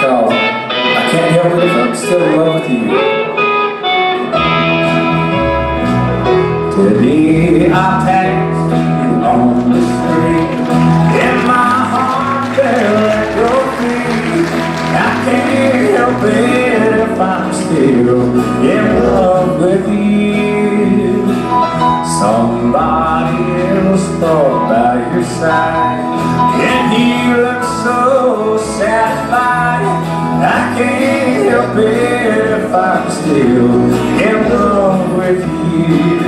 because I can't help it if I'm still in love with you. Today I passed you on the street And my heart fell at your feet I can't help it if I'm still in love with you. Somebody else thought by your side And he looked so help if I'm still in love with you.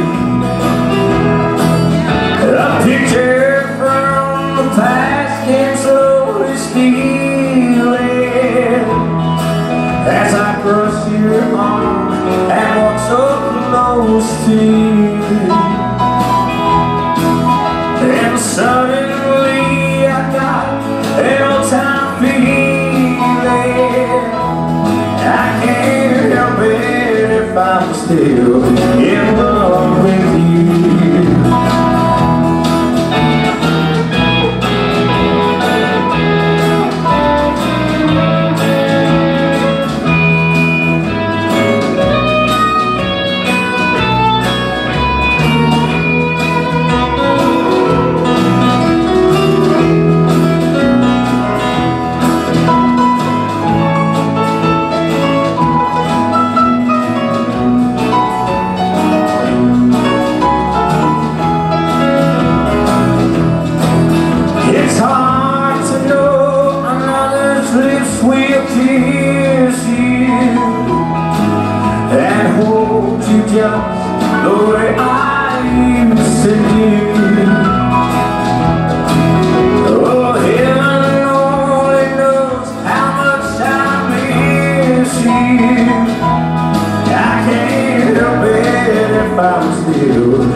A picture from the past can slowly steal it. As I cross your arm and walk so close to you. And suddenly if with tears here And hold you just the way oh, I used to do I can't help it if I'm still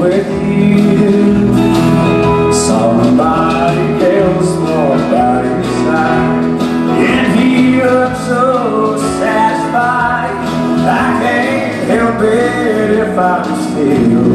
with you Somebody else by your side. And he so satisfied I can't help it if I'm still